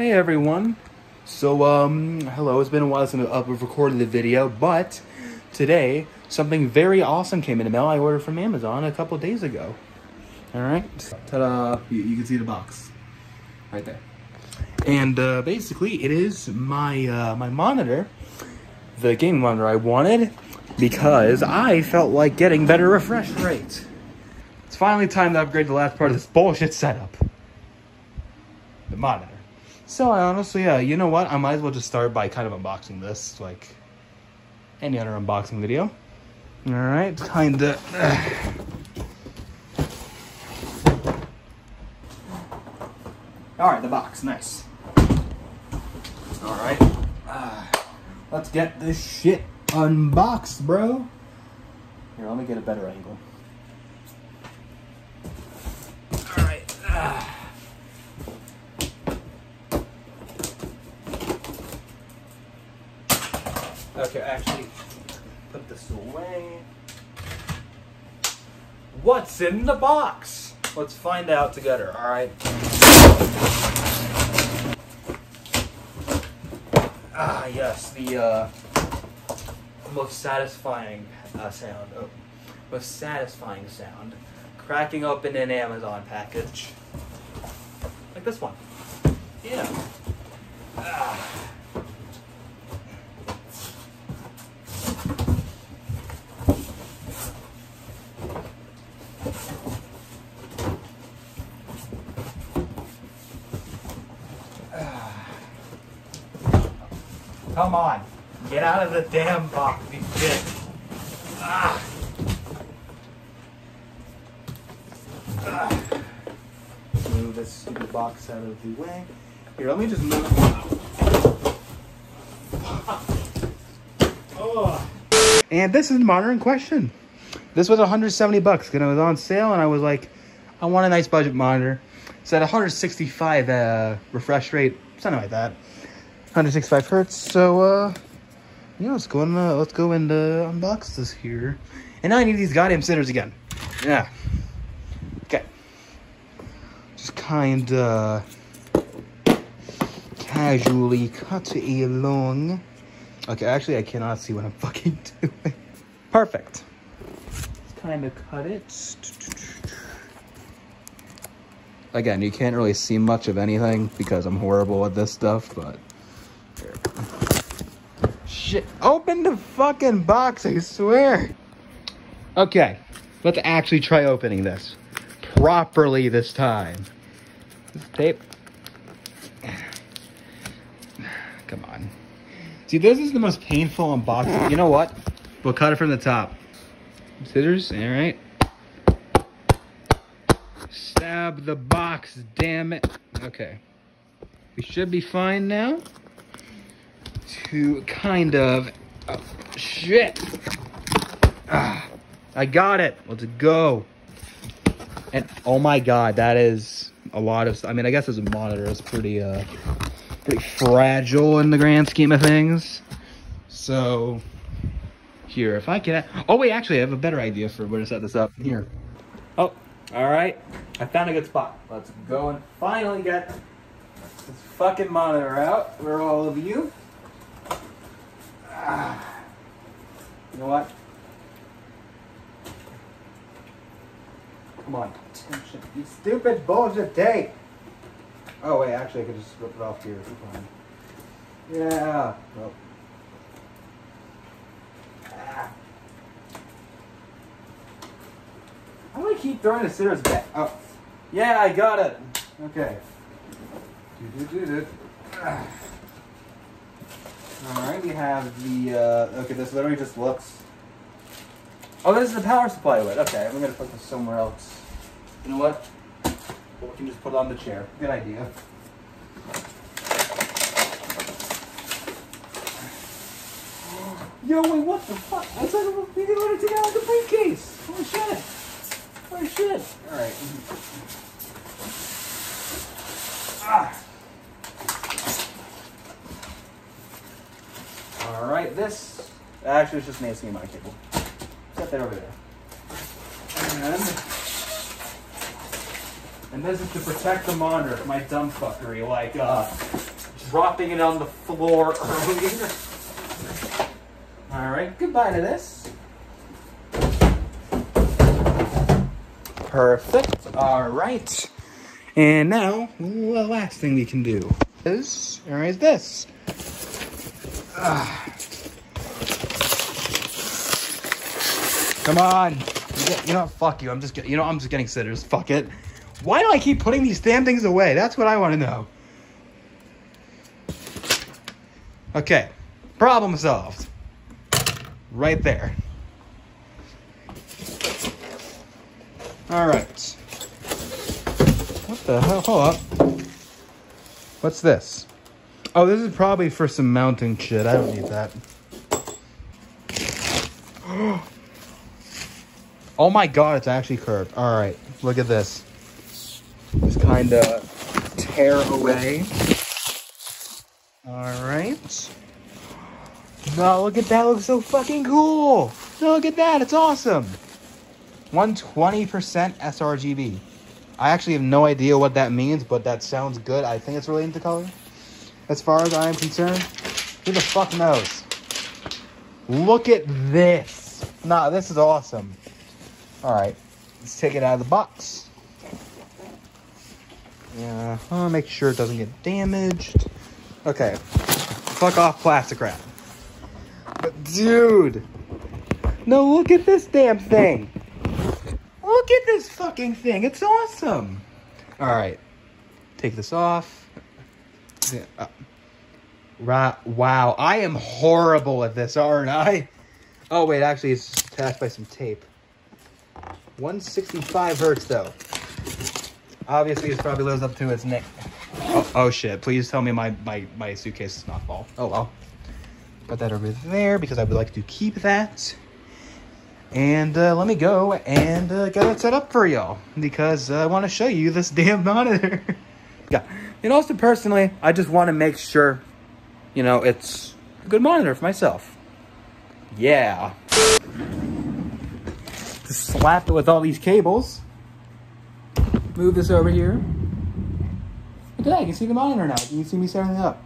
Hey everyone. So um hello, it's been a while since I've recorded the video, but today something very awesome came in the mail I ordered from Amazon a couple days ago. Alright. Ta-da! You, you can see the box. Right there. And uh, basically it is my uh, my monitor, the gaming monitor I wanted, because I felt like getting better refresh rates. It's finally time to upgrade the last part of this bullshit setup. The monitor. So I honestly, uh, you know what? I might as well just start by kind of unboxing this, like any other unboxing video. All right, kind of. All right, the box, nice. All right, uh, let's get this shit unboxed, bro. Here, let me get a better angle. Okay, actually, put this away. What's in the box? Let's find out together, alright? Ah, yes, the uh, most satisfying uh, sound. Oh, most satisfying sound. Cracking open an Amazon package. Like this one. Yeah. Come on. Get out of the damn box, you shit. Ah. Ah. Move this stupid box out of the way. Here, let me just move. oh. And this is in question. This was 170 bucks and it was on sale and I was like, I want a nice budget monitor. It's at 165 uh, refresh rate, something like that. 165 hertz. So, uh, yeah, let's go and uh, let's go and uh, unbox this here. And now I need these goddamn scissors again. Yeah. Okay. Just kind of casually cut along. Okay, actually, I cannot see what I'm fucking doing. Perfect. Let's kind of cut it. Again, you can't really see much of anything because I'm horrible at this stuff, but Shit. Open the fucking box, I swear. Okay, let's actually try opening this properly this time. This tape. Come on. See, this is the most painful unboxing. You know what? We'll cut it from the top. Scissors, all right. Stab the box, damn it. Okay. We should be fine now to kind of, oh, shit. Ah, I got it. Let's go. And oh my God, that is a lot of, I mean, I guess as a monitor, it's pretty, uh, pretty fragile in the grand scheme of things. So here, if I can, oh wait, actually I have a better idea for where to set this up. Here. Oh, all right. I found a good spot. Let's go and finally get this fucking monitor out for all of you. Ah. You know what? Come on. Attention. You stupid bullshit tape. Oh, wait. Actually, I could just rip it off here. Fine. Yeah. Nope. Ah. How do I keep throwing the scissors back? Oh. Yeah, I got it. Okay. Do, do, do, do. Ah. Alright, we have the, uh, okay, this literally just looks, oh, this is the power supply lid. Okay, I'm gonna put this somewhere else. You know what? We can just put it on the chair. Good idea. Yo, wait, what the fuck? I thought we let it take out the briefcase. Holy shit. Holy shit. Alright. Ah. Alright, this actually is just an HDMI cable. Set that over there. And, and this is to protect the monitor from my dumb fuckery, like uh, dropping it on the floor earlier. All right, goodbye to this. Perfect. All right. And now, the last thing we can do is, all right, this. Ah. Come on. You know, fuck you. I'm just, you know, I'm just getting sitters. Fuck it. Why do I keep putting these damn things away? That's what I want to know. Okay. Problem solved. Right there. All right. What the hell? Hold up. What's this? Oh, this is probably for some mounting shit. I don't need that. oh my god, it's actually curved. All right, look at this. Just kind of tear away. All right. No, look at that. Looks so fucking cool. No, look at that. It's awesome. 120% sRGB. I actually have no idea what that means, but that sounds good. I think it's related to color. As far as I am concerned, who the fuck knows? Look at this. Nah, this is awesome. All right, let's take it out of the box. Yeah, I'll make sure it doesn't get damaged. Okay, fuck off plastic wrap. But dude, no, look at this damn thing. Look at this fucking thing. It's awesome. All right, take this off. Yeah, uh, right, wow, I am horrible at this, aren't I? Oh wait, actually, it's attached by some tape. 165 hertz though. Obviously, it's probably lives up to its name. Oh, oh, shit! Please tell me my my my suitcase does not fall. Oh well. Put that over there because I would like to keep that. And uh, let me go and uh, get it set up for y'all because uh, I want to show you this damn monitor. yeah, and also personally, I just want to make sure, you know, it's a good monitor for myself. Yeah. Just slap it with all these cables. Move this over here. Look at that, you can see the monitor now. You see me setting it up.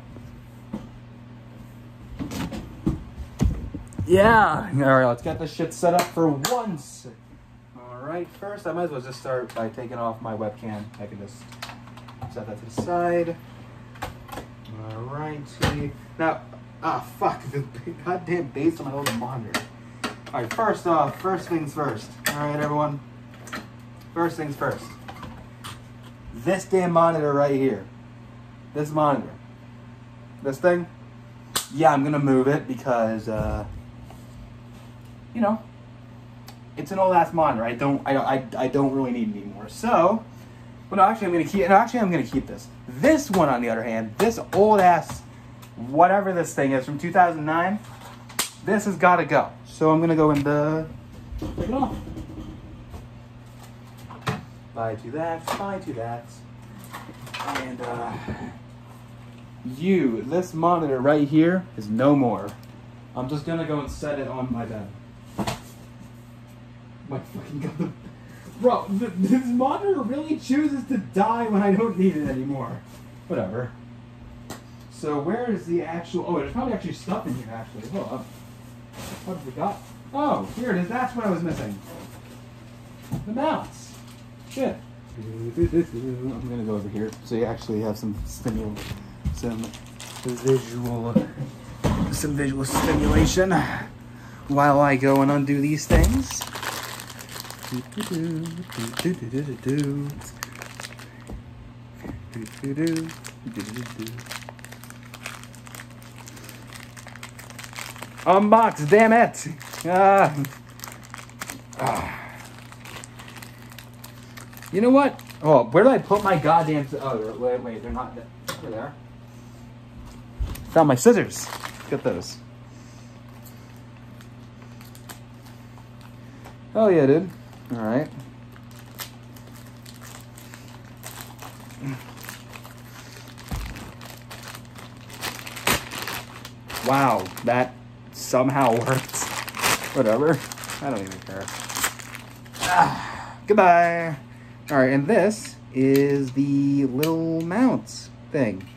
Yeah. All right, let's get this shit set up for once. All right, first I might as well just start by taking off my webcam. I can just set that to the side. All right. Now, ah, fuck, the goddamn base on my old monitor. All right, first off, first things first. All right, everyone. First things first. This damn monitor right here. This monitor. This thing. Yeah, I'm gonna move it because, uh, you know, it's an old ass monitor. I don't, I, don't I, I don't really need it anymore. So, no, actually, I'm gonna keep. No, actually, I'm gonna keep this. This one, on the other hand, this old ass, whatever this thing is from 2009, this has got to go. So I'm gonna go in the. take it off. Bye to that. Bye to that. And uh, you, this monitor right here is no more. I'm just gonna go and set it on my bed. My fucking god. Bro, th this monitor really chooses to die when I don't need it anymore. Whatever. So where is the actual... Oh, there's probably actually stuff in here, actually. Hold up. What have we got? Oh, here it is. That's what I was missing. The mounts. Shit. I'm gonna go over here so you actually have some some visual, some visual stimulation while I go and undo these things. Unbox, damn it! Ah. ah. You know what? Oh, where did I put my goddamn... Oh, wait, wait, they're not... There. Found my scissors. Get those. Oh, yeah, dude. All right. Wow, that somehow worked. Whatever. I don't even care. Ah, goodbye. All right, and this is the little mounts thing.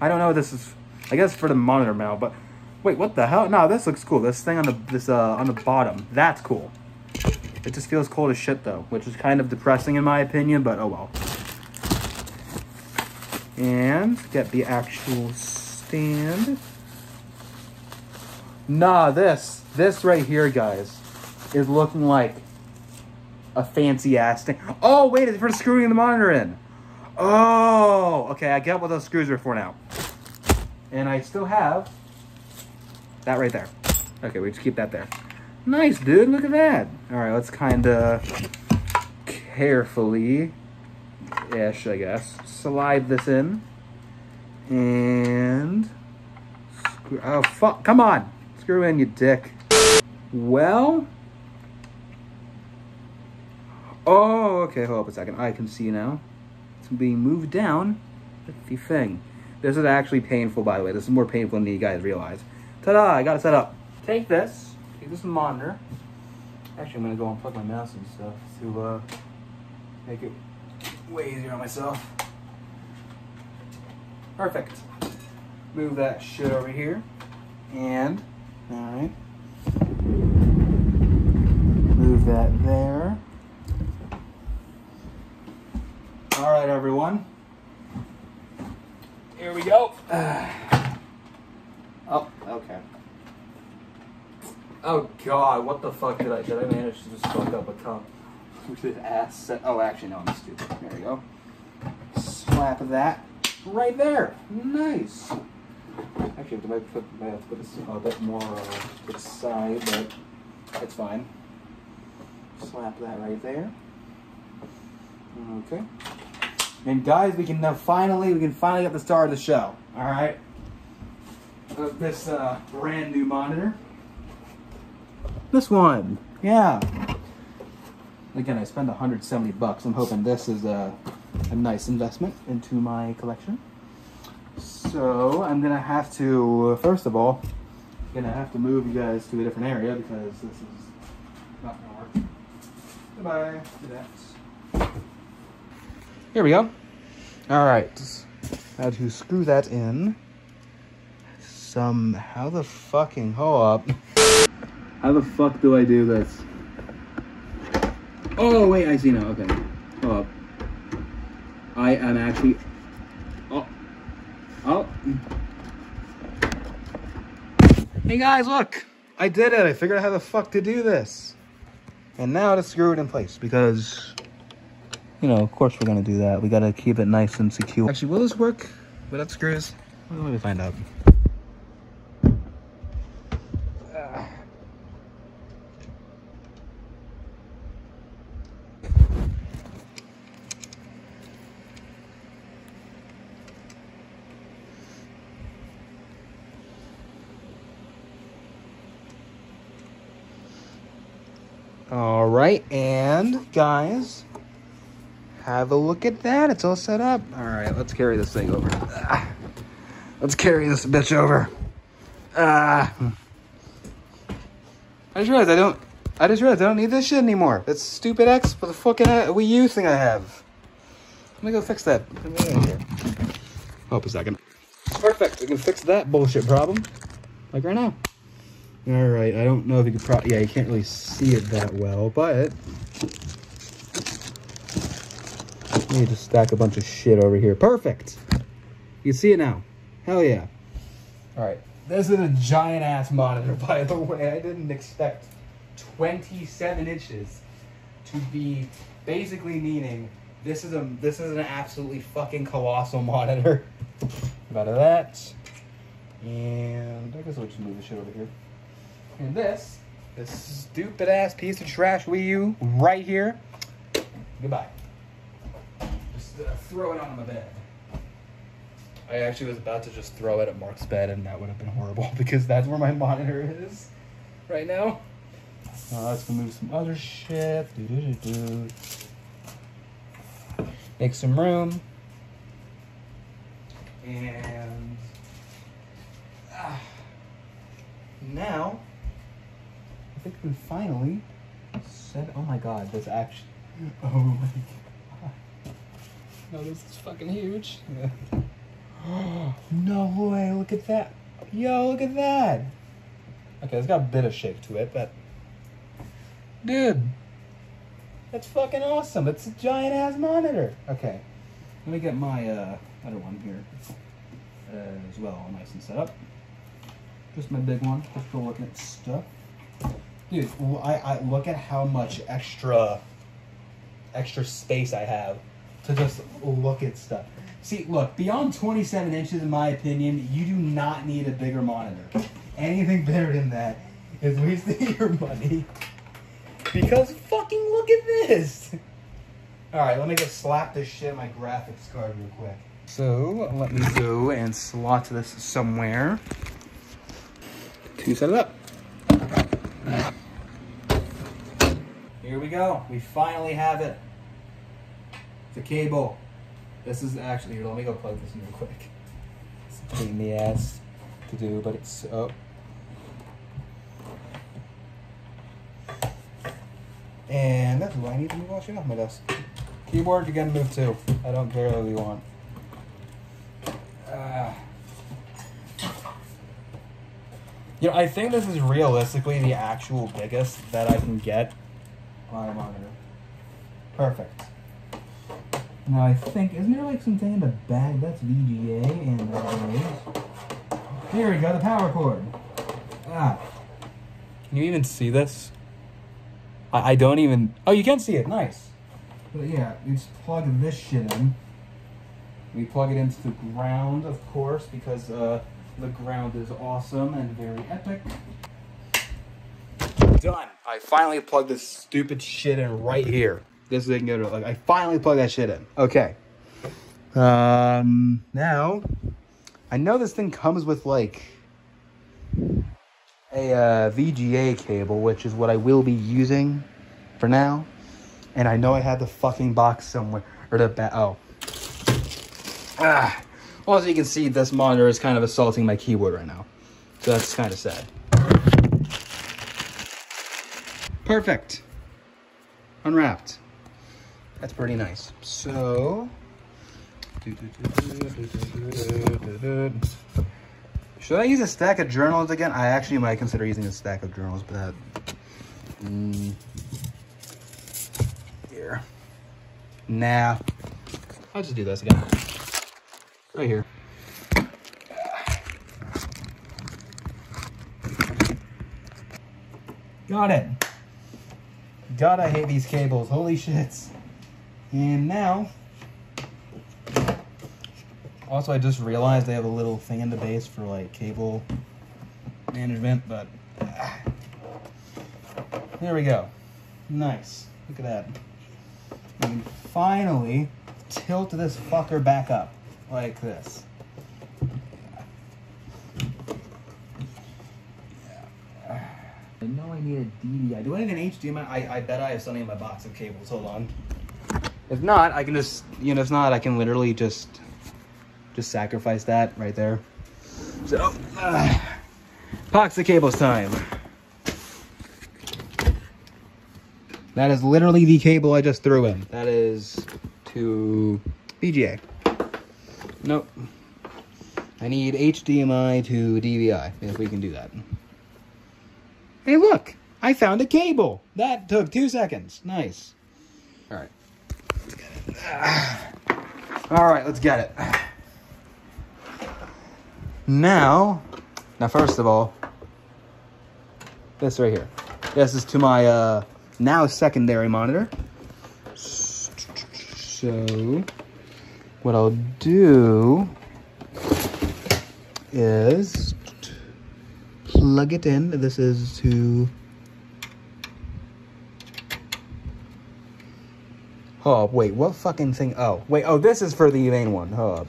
I don't know. what This is, I guess, for the monitor mount. But wait, what the hell? No, this looks cool. This thing on the this uh on the bottom. That's cool. It just feels cold as shit though, which is kind of depressing in my opinion. But oh well. And get the actual stand. Nah, this this right here, guys, is looking like a fancy ass thing. Oh wait, it's for screwing the monitor in. Oh, okay, I get what those screws are for now. And I still have that right there. Okay, we just keep that there. Nice, dude, look at that. All right, let's kind of carefully, ish, I guess, slide this in. And, oh, fuck, come on. Screw in, you dick. Well, oh, okay, hold up a second. I can see now It's being moved down the thing. This is actually painful, by the way. This is more painful than you guys realize. Ta-da, I got it set up. Take this, this monitor. Actually, I'm gonna go and plug my mouse and stuff to uh, make it way easier on myself. Perfect. Move that shit over here. And, all right. Move that there. All right, everyone. Here we go. Uh, oh, okay. Oh God, what the fuck did I did I manage to just fuck up a cup with ass? Oh, actually, no, I'm stupid. There we go. Slap that right there. Nice. Actually, I might put, might have to put this a bit more uh, to the side, but it's fine. Slap that right there. Okay. And guys, we can now finally, we can finally get the star of the show. All right. this uh, brand new monitor. This one, yeah. Again, I spent 170 bucks. I'm hoping this is a, a nice investment into my collection. So I'm gonna have to, first of all, gonna have to move you guys to a different area because this is not gonna work. Goodbye to that. Here we go. All right. How to screw that in. Some, how the fucking, hold up. How the fuck do I do this? Oh, wait, I see now, okay. Hold up. I am actually, oh, oh. Hey guys, look. I did it. I figured out how the fuck to do this. And now to screw it in place because you know, of course we're gonna do that. We gotta keep it nice and secure. Actually, will this work without screws? Well, let me find out. All right, and guys, have a look at that. It's all set up. All right, let's carry this thing over. Ah. Let's carry this bitch over. Ah. I just realized I don't. I just realized I don't need this shit anymore. That's stupid X for the fucking uh, Wii U thing I have. Let me go fix that. Hold a second. Perfect. We can fix that bullshit problem. Like right now. All right. I don't know if you can probably, Yeah, you can't really see it that well, but Let me just stack a bunch of shit over here. Perfect. You see it now. Hell yeah. All right. This is a giant ass monitor, by the way. I didn't expect 27 inches to be basically meaning this is a this is an absolutely fucking colossal monitor. About that. And I guess I'll just move the shit over here. And this, this stupid ass piece of trash Wii U right here. Goodbye uh, throw it on my bed. I actually was about to just throw it at Mark's bed, and that would have been horrible because that's where my monitor is right now. Uh, let's move some other shit. Doo -doo -doo Make some room. And uh, now, think we finally said, oh my god, this actually, oh my god. No, this is fucking huge. no way, look at that. Yo, look at that. Okay, it's got a bit of shape to it, but. Dude. That's fucking awesome. It's a giant ass monitor. Okay. Let me get my uh, other one here uh, as well, nice and set up. Just my big one, just for looking at stuff. Dude, I, I look at how much extra extra space I have to just look at stuff. See, look, beyond 27 inches, in my opinion, you do not need a bigger monitor. Anything better than that is wasting your money. Because fucking look at this! Alright, let me just slap this shit in my graphics card real quick. So, let me go and slot this somewhere to set it up. Here we go. We finally have it. The cable. This is actually, here, let me go plug this in real quick. It's a pain in the ass to do, but it's, oh. And that's why I need to move all shit off my desk. Keyboard, you gotta move too. I don't care what you want. Uh, you know, I think this is realistically the actual biggest that I can get on monitor. Perfect. Now I think, isn't there like something in the bag? That's VGA and that is. Here we go, the power cord. Ah. Can you even see this? I, I don't even, oh you can see it, nice. But yeah, you just plug this shit in. We plug it into the ground, of course, because uh, the ground is awesome and very epic. Done. I finally plugged this stupid shit in right here. This thing, like, I finally plugged that shit in. Okay. Um, now, I know this thing comes with like a uh, VGA cable, which is what I will be using for now. And I know I had the fucking box somewhere, or the ba- oh. Ah. Well, as you can see, this monitor is kind of assaulting my keyboard right now. So that's kind of sad. Perfect. Unwrapped. That's pretty nice. So, should I use a stack of journals again? I actually might consider using a stack of journals, but that, mm, here. Nah. I'll just do this again. Right here. Got it. God, I hate these cables. Holy shits. And now, also I just realized they have a little thing in the base for like cable management, but ah. there we go. Nice. Look at that. And finally, tilt this fucker back up like this. I know I need a DVI. Do I have an HDMI? I, I bet I have something in my box of cables. Hold on. If not, I can just, you know, if not, I can literally just, just sacrifice that right there. So, uh, box of cables time. That is literally the cable I just threw in. That is to VGA. Nope. I need HDMI to DVI, if we can do that. Hey, look! I found a cable! That took two seconds. Nice. Alright. Alright, let's get it. Now, now first of all, this right here. This is to my uh, now secondary monitor. So, what I'll do is plug it in. This is to hub. Wait, what fucking thing? Oh, wait. Oh, this is for the main one. Hub.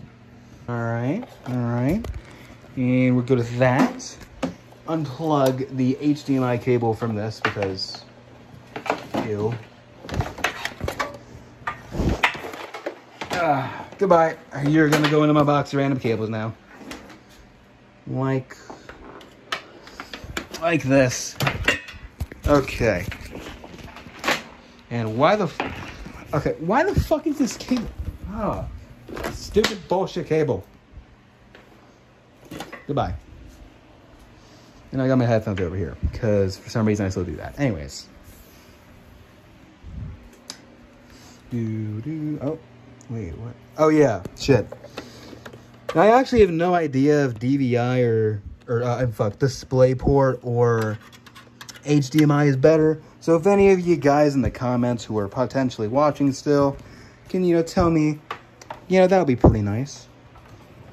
All right. All right. And we're good with that. Unplug the HDMI cable from this because, ew. Ah, goodbye. You're gonna go into my box of random cables now. Like, like this. Okay. And why the, okay, why the fuck is this cable? Oh, stupid bullshit cable. Goodbye. And I got my headphones over here because for some reason I still do that. Anyways. Do, do. Oh, wait, what? Oh, yeah. Shit. I actually have no idea if DVI or, or uh, fuck, DisplayPort or HDMI is better. So if any of you guys in the comments who are potentially watching still can, you know, tell me, you know, that would be pretty nice.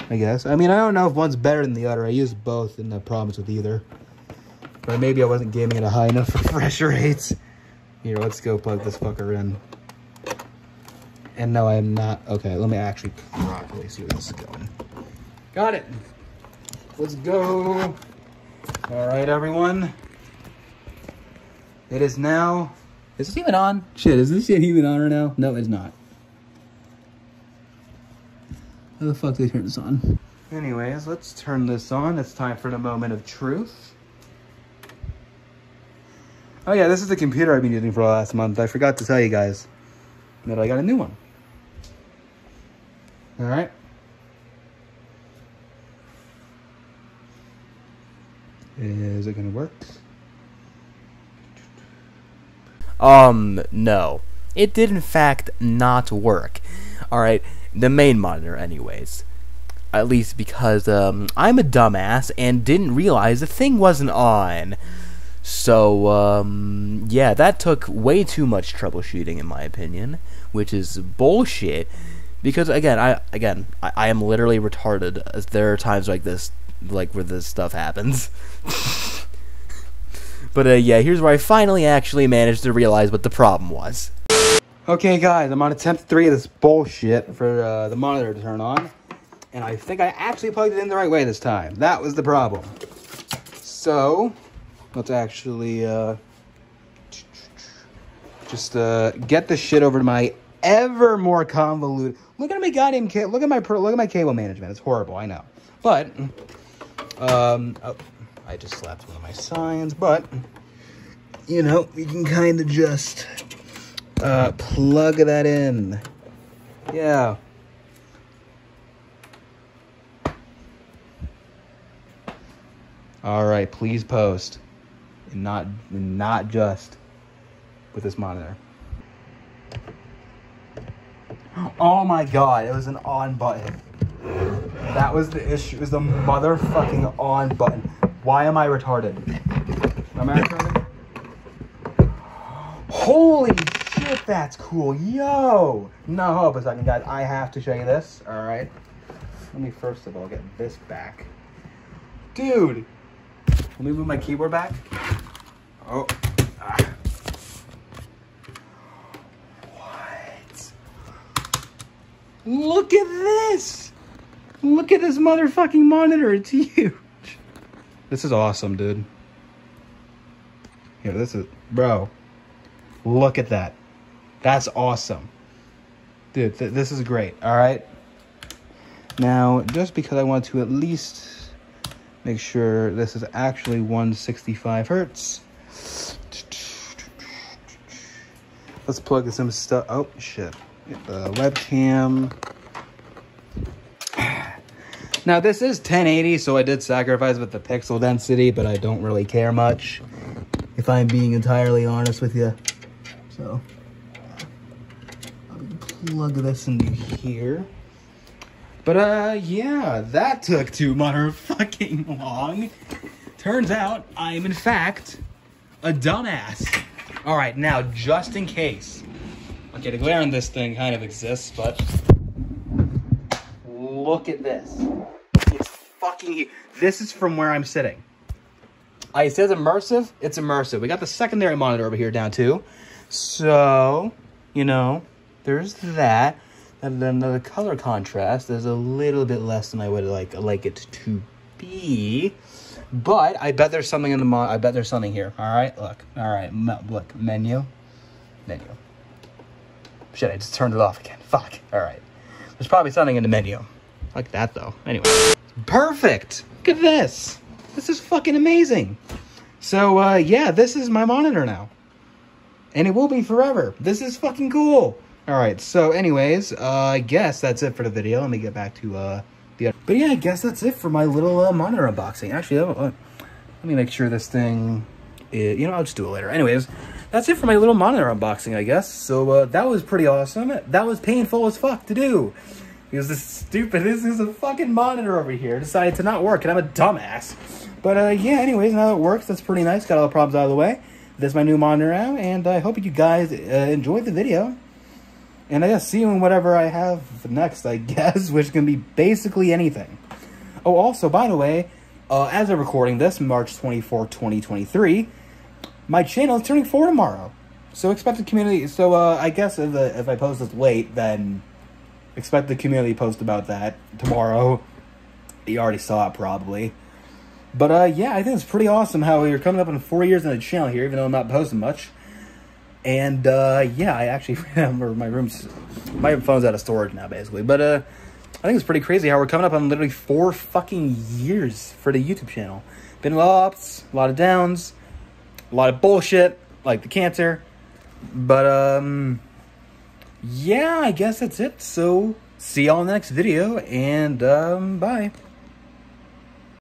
I guess. I mean, I don't know if one's better than the other. I used both and no problems with either. But maybe I wasn't gaming at a high enough refresh rates. Here, let's go plug this fucker in. And no, I am not. Okay, let me actually properly see where this is going. Got it. Let's go. All right, everyone. It is now. Is this even on? Shit, is this shit even on right now? No, it's not. How the fuck did they turn this on? Anyways, let's turn this on. It's time for the moment of truth. Oh yeah, this is the computer I've been using for the last month. I forgot to tell you guys that I got a new one. All right. Is it gonna work? Um, no. It did in fact not work. Alright, the main monitor anyways. At least because um, I'm a dumbass and didn't realize the thing wasn't on. So, um, yeah, that took way too much troubleshooting in my opinion, which is bullshit. Because again, I again, I, I am literally retarded. There are times like this, like where this stuff happens. but uh, yeah, here's where I finally actually managed to realize what the problem was. Okay, guys, I'm on attempt three of this bullshit for uh, the monitor to turn on. And I think I actually plugged it in the right way this time. That was the problem. So, let's actually uh, just uh, get the shit over to my ever more convoluted. Look at my goddamn. Look at my look at my cable management. It's horrible. I know, but um, oh, I just slapped one of my signs. But you know, you can kind of just uh, plug that in. Yeah. All right, please post, and not not just with this monitor. Oh my god, it was an on button. That was the issue. It was the motherfucking on button. Why am I retarded? Am I retarded? Holy shit, that's cool. Yo! No, hold up a second, guys. I have to show you this. Alright. Let me first of all get this back. Dude! Let me move my keyboard back. Oh. Ah. What? Look at this! Look at this motherfucking monitor. It's huge. This is awesome, dude. Here, this is... Bro. Look at that. That's awesome. Dude, th this is great, alright? Now, just because I want to at least make sure this is actually 165 hertz. Let's plug in some stuff. Oh, shit. The webcam. Now, this is 1080, so I did sacrifice with the pixel density, but I don't really care much, if I'm being entirely honest with you. So, I'll plug this into here. But, uh, yeah, that took too motherfucking long. Turns out I am, in fact, a dumbass. All right, now, just in case. Okay, the glare on this thing kind of exists, but look at this. It's fucking huge. This is from where I'm sitting. Ah, I, it says immersive. It's immersive. We got the secondary monitor over here down, too. So, you know, there's that. And then the color contrast is a little bit less than I would like like it to be. But I bet there's something in the mod. I bet there's something here. All right, look. All right, look. Menu, menu. Shit, I just turned it off again. Fuck. All right. There's probably something in the menu. Like that though. Anyway, perfect. Look at this. This is fucking amazing. So uh, yeah, this is my monitor now, and it will be forever. This is fucking cool. All right. So, anyways, uh, I guess that's it for the video. Let me get back to uh, the. Other... But yeah, I guess that's it for my little uh, monitor unboxing. Actually, uh, uh, let me make sure this thing, is, you know, I'll just do it later. Anyways, that's it for my little monitor unboxing, I guess. So uh, that was pretty awesome. That was painful as fuck to do. Because this stupid, this is a fucking monitor over here decided to not work, and I'm a dumbass. But uh, yeah, anyways, now it works. That's pretty nice. Got all the problems out of the way. This is my new monitor and I hope you guys uh, enjoyed the video. And I guess see you in whatever I have next, I guess, which can be basically anything. Oh, also, by the way, uh, as I'm recording this, March 24, 2023, my channel is turning 4 tomorrow. So expect the community, so uh, I guess if, the, if I post this late, then expect the community post about that tomorrow. You already saw it probably. But uh, yeah, I think it's pretty awesome how we're coming up on four years on the channel here, even though I'm not posting much. And uh, yeah, I actually remember my room's my phone's out of storage now, basically. But uh, I think it's pretty crazy how we're coming up on literally four fucking years for the YouTube channel. Been a lot of ups, a lot of downs, a lot of bullshit like the cancer. But um, yeah, I guess that's it. So see y'all next video, and um, bye.